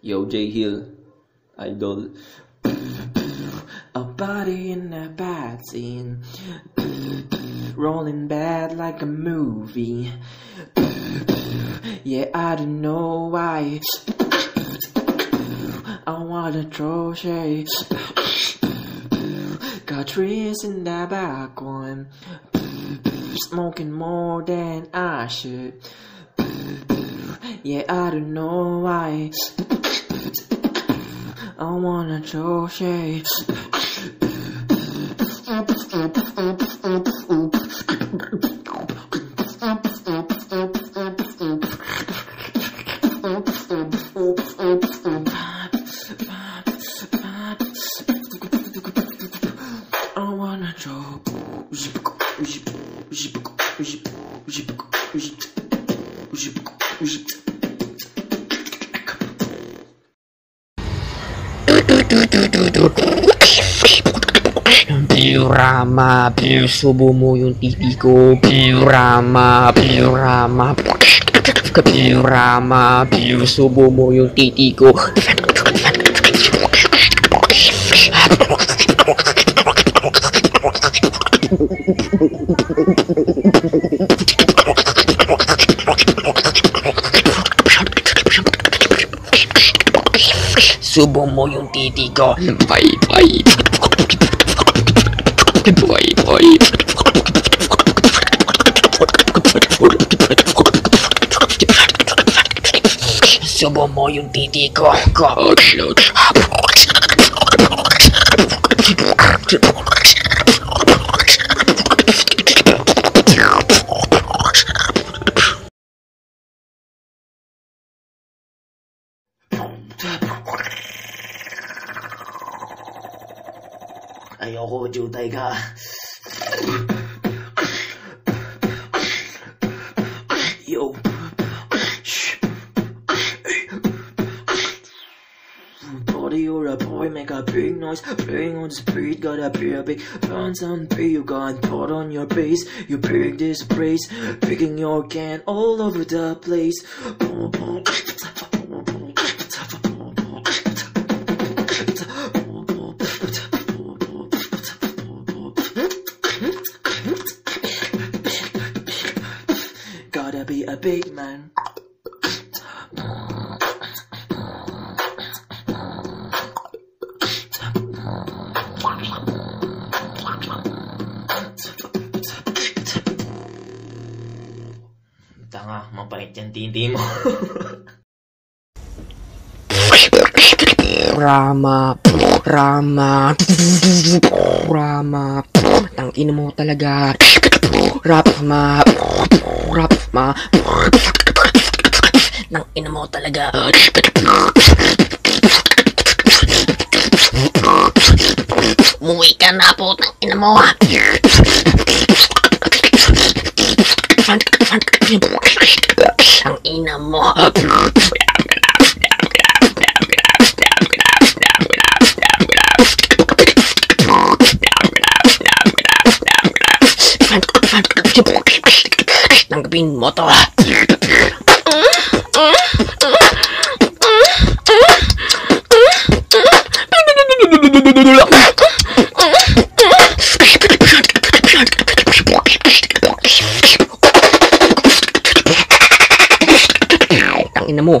Yo, J Hill, idol. A body in a bad scene, rolling bad like a movie. Yeah, I don't know why. Wanna throw shade. Got trees in the back one, smoking more than I should. Yeah, I don't know why. I wanna throw Biurama, biur subuhmu yun tipiku Biurama, biurama Biurama, biur subuhmu yun titiku Subo mo yung titi ko. Bye, bye. Bye, bye. Subo mo yung titi ko. Ouch, ouch. Ayoko, jutay ka. Yo. Body, you're a boy, make a big noise. Playing on the street, gotta be a big fun sound. Pay you got put on your base. You pick this place, picking your can all over the place. Gotta be a big man. Tanga, mapait yan titi mo. Rama, Rama, Rama, tangin mo talaga. Rama, Rama, tangin mo talaga. Umuwi ka na po, tangin mo. Ang ina mo. Tanggapin mo to. Tangina mo.